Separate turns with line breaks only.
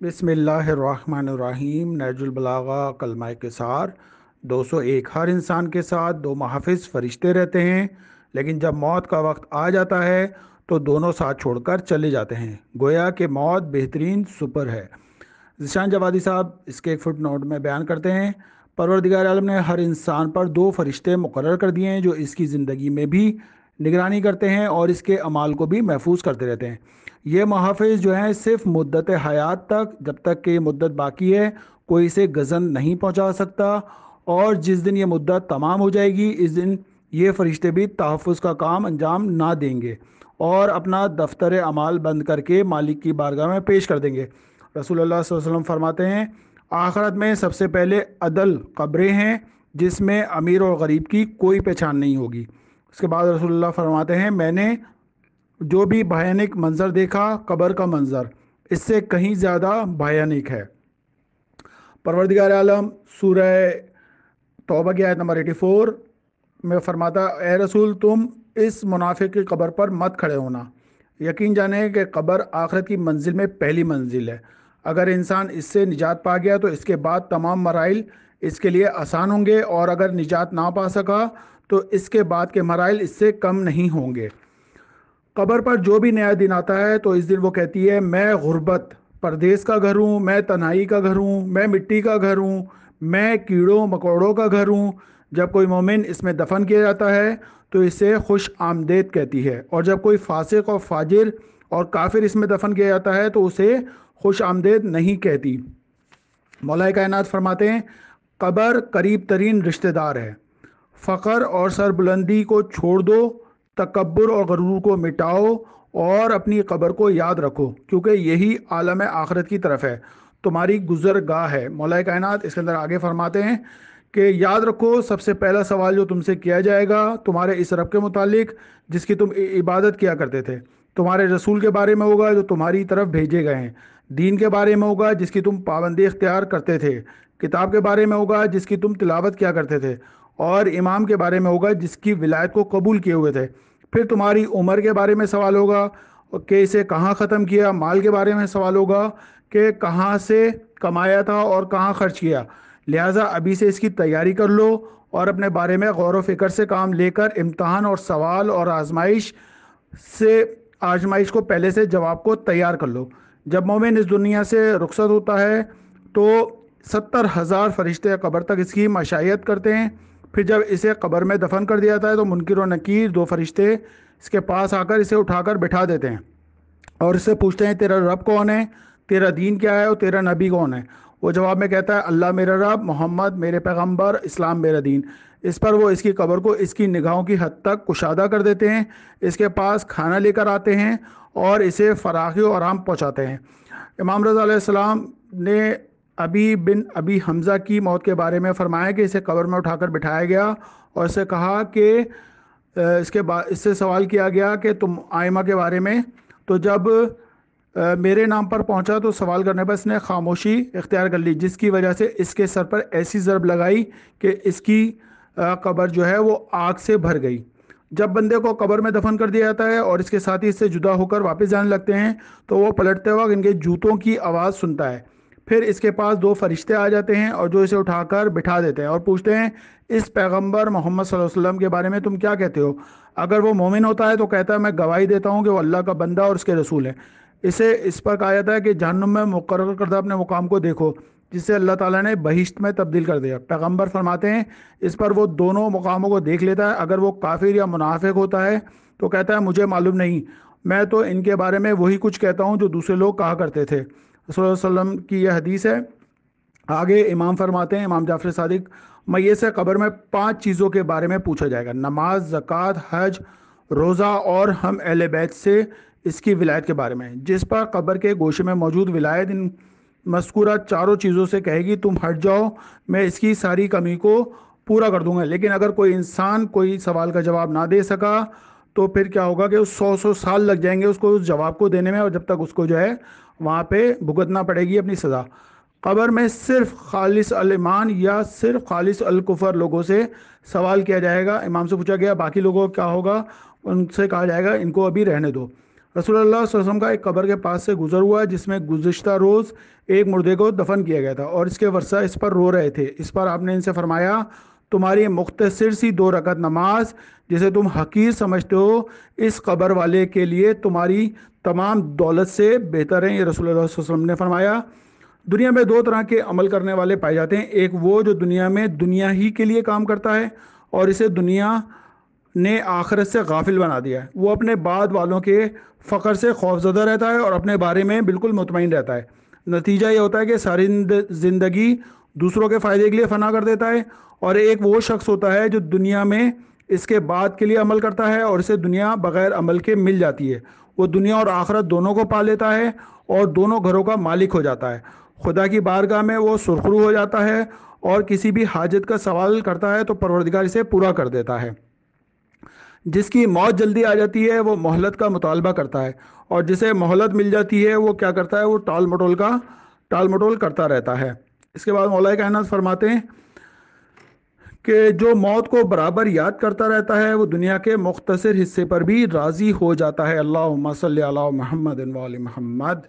बिसमीम नजुलबलागा कलमा के सार 201 हर इंसान के साथ दो महाफिज फरिश्ते रहते हैं, लेकिन जब मौत का वक्त आ जाता है तो दोनों साथ छोड़कर चले जाते हैं। गोया कि मौत बेहतरीन सुपर है। जिशान जवादी साहब, इसके एक फुट नोट में बयान करते हैं, परवरदिगार आलम ने हर इंसान पर दो फरिश्ते मुकर कर दिए हैं, जो इसकी ज़िंदगी में भी निगरानी करते हैं और इसके अमाल को भी महफूज करते रहते हैं। ये मुहाफ़ जो हैं, सिर्फ़ मुद्दत हयात तक, जब तक कि मुद्दत बाकी है, कोई इसे गज़न नहीं पहुँचा सकता। और जिस दिन ये मुद्दत तमाम हो जाएगी, इस दिन ये फरिश्ते भी तहफ़ का काम अंजाम ना देंगे और अपना दफ्तर अमाल बंद करके मालिक की बारगाह में पेश कर देंगे। रसूल वसल्लम फरमाते हैं, आखरत में सबसे पहले अदल कब्रें हैं, जिसमें अमीर और गरीब की कोई पहचान नहीं होगी। उसके बाद रसूलुल्लाह फरमाते हैं, मैंने जो भी भयानक मंज़र देखा, कब्र का मंज़र, इससे कहीं ज़्यादा भयानक है। परवरदिगार आलम, सूरह तौबा की आयत नंबर 84 में फरमाता ए रसूल, तुम इस मुनाफे की कब्र पर मत खड़े होना। यकीन जाने कि कब्र आखिरत की मंजिल में पहली मंजिल है। अगर इंसान इससे निजात पा गया तो इसके बाद तमाम मराइल इसके लिए आसान होंगे और अगर निजात ना पा सका तो इसके बाद के मराइल इससे कम नहीं होंगे। कब्र पर जो भी नया दिन आता है तो इस दिन वो कहती है, मैं गुर्बत परदेश का घर हूँ, मैं तनाई का घर हूँ, मैं मिट्टी का घर हूँ, मैं कीड़ों, मकोड़ों का घर हूँ। जब कोई मोमिन इसमें दफन किया जाता है तो इसे खुश आमदेद कहती है। और जब कोई फासिक और फाजिर और काफिर इसमें दफन किया जाता है तो उसे खुश आमदेद नहीं कहती। मौलाए कायनात फरमाते हैं, कब्र करीब तरीन रिश्तेदार है। फ़ख्र और सरबुलंदी को छोड़ दो तकबर और गरूर को मिटाओ और अपनी कब्र को याद रखो, क्योंकि यही आलम आखरत की तरफ़ है। तुम्हारी गुजर गाह है। मौलाए कायनात इसके अंदर आगे फरमाते हैं कि याद रखो, सबसे पहला सवाल जो तुमसे किया जाएगा, तुम्हारे इस रब के मुतालिक, जिसकी तुम इबादत किया करते थे। तुम्हारे रसूल के बारे में होगा, जो तुम्हारी तरफ़ भेजे गए हैं। दीन के बारे में होगा, जिसकी तुम पाबंदी इख्तियार करते थे। किताब के बारे में होगा, जिसकी तुम तिलावत किया करते थे। और इमाम के बारे में होगा जिसकी विलायत को कबूल किए हुए थे। फिर तुम्हारी उम्र के बारे में सवाल होगा कि इसे कहाँ ख़त्म किया, माल के बारे में सवाल होगा कि कहाँ से कमाया था और कहाँ खर्च किया। लिहाजा अभी से इसकी तैयारी कर लो और अपने बारे में गौर व फ़िक्र से काम लेकर इम्तहान और सवाल और आजमाइश से, आजमाइश को पहले से जवाब को तैयार कर लो। जब मोमिन इस दुनिया से रुखसत होता है तो सत्तर हज़ार फरिश्ते कब्र तक इसकी मशाइत करते हैं। फिर जब इसे कब्र में दफन कर दिया जाता है तो मुनकर व नकीर, दो फरिश्ते इसके पास आकर इसे उठाकर बिठा देते हैं और इससे पूछते हैं, तेरा रब कौन है? तेरा दीन क्या है और तेरा नबी कौन है? वो जवाब में कहता है, अल्लाह मेरा रब, मोहम्मद मेरे पैगंबर, इस्लाम मेरा दीन। इस पर वो इसकी कब्र को इसकी निगाहों की हद तक कुशादा कर देते हैं, इसके पास खाना लेकर आते हैं और इसे फराखी और आराम पहुँचाते हैं। इमाम रज़ा ने अबी बिन, अभी हमज़ा की मौत के बारे में फरमाया कि इसे कब्र में उठाकर बिठाया गया और इसे कहा कि इसके बाद इससे सवाल किया गया कि तुम आयमा के बारे में। तो जब मेरे नाम पर पहुँचा तो सवाल करने पर इसने खामोशी इख्तियार कर ली, जिसकी वजह से इसके सर पर ऐसी ज़रब लगाई कि इसकी कब्र जो है वो आग से भर गई। जब बंदे को कब्र में दफन कर दिया जाता है और इसके साथ ही इससे जुदा होकर वापस जाने लगते हैं तो वो पलटते वक्त इनके जूतों की आवाज़ सुनता है। फिर इसके पास दो फरिश्ते आ जाते हैं और जो इसे उठाकर बिठा देते हैं और पूछते हैं, इस पैगंबर मोहम्मद वसल्लम के बारे में तुम क्या कहते हो? अगर वो मोमिन होता है तो कहता है, मैं गवाही देता हूँ कि वो अल्लाह का बंदा और उसके रसूल है। इसे इस पर कहा जाता है कि जहनुम में मुकर करदा अपने मुकाम को देखो जिससे अल्लाह ताला ने बहिश्त में तब्दील कर दिया। पैगंबर फरमाते हैं, इस पर वो दोनों मुकामों को देख लेता है। अगर वो काफिर या मुनाफिक होता है तो कहता है, मुझे मालूम नहीं, मैं तो इनके बारे में वही कुछ कहता हूँ जो दूसरे लोग कहा करते थे। वसल्लम की यह हदीस है। आगे इमाम फरमाते हैं, इमाम जाफ़र सदक मैय से कब्र में पाँच चीज़ों के बारे में पूछा जाएगा। नमाज़, ज़क़़त, हज, रोज़ा और हम अहल बैत से इसकी विलायत के बारे में। जिस पर कब्र के गोशे में मौजूद विलायत इन मस्कूरा चारों चीज़ों से कहेगी, तुम हट जाओ, मैं इसकी सारी कमी को पूरा कर दूँगा। लेकिन अगर कोई इंसान कोई सवाल का जवाब ना दे सका तो फिर क्या होगा कि उस सौ सौ साल लग जाएँगे उसको उस जवाब को देने में और जब तक उसको जो है वहाँ पे भुगतना पड़ेगी अपनी सज़ा। कब्र में सिर्फ़ खालिस अलमान या सिर्फ़ खालिस अलकुफर लोगों से सवाल किया जाएगा। इमाम से पूछा गया, बाकी लोगों का क्या होगा? उनसे कहा जाएगा, इनको अभी रहने दो। रसूलुल्लाह वसम का एक कब्र के पास से गुजर हुआ, जिसमें गुज्त रोज़ एक मुर्दे को दफन किया गया था और इसके वर्षा इस पर रो रहे थे। इस पर आपने इनसे फरमाया तुम्हारी मुख्तसर सी दो रकत नमाज़, जिसे तुम हकीर समझते हो, इस कब्र वाले के लिए तुम्हारी तमाम दौलत से बेहतर है, ये अलैहि वसल्लम ने फरमाया। दुनिया में दो तरह के अमल करने वाले पाए जाते हैं। एक वो जो दुनिया में दुनिया ही के लिए काम करता है, और इसे दुनिया ने आखिरत से गाफिल बना दिया है। वो अपने बाद वालों के फ़ख्र से खौफजदा रहता है और अपने बारे में बिल्कुल मुतमिन रहता है। नतीजा ये होता है कि सारी ज़िंदगी दूसरों के फ़ायदे के लिए फना कर देता है और एक वो शख्स होता है जो दुनिया में इसके बाद के लिए अमल करता है और इसे दुनिया बग़ैर अमल के मिल जाती है। वो दुनिया और आखरत दोनों को पा लेता है और दोनों घरों का मालिक हो जाता है। खुदा की बारगाह में वो सुरखरू हो जाता है और किसी भी हाजत का सवाल करता है तो परवरदिगार इसे पूरा कर देता है। जिसकी मौत जल्दी आ जाती है, वो मोहलत का मुतालबा करता है और जिसे मोहलत मिल जाती है, वो क्या करता है? वो टाल मटोल का, टाल मटोल करता रहता है। इसके बाद मौलाए कायनात फरमाते हैं कि जो मौत को बराबर याद करता रहता है, वो दुनिया के मुख्तर हिस्से पर भी राज़ी हो जाता है। अल्लाह सल महमद महमद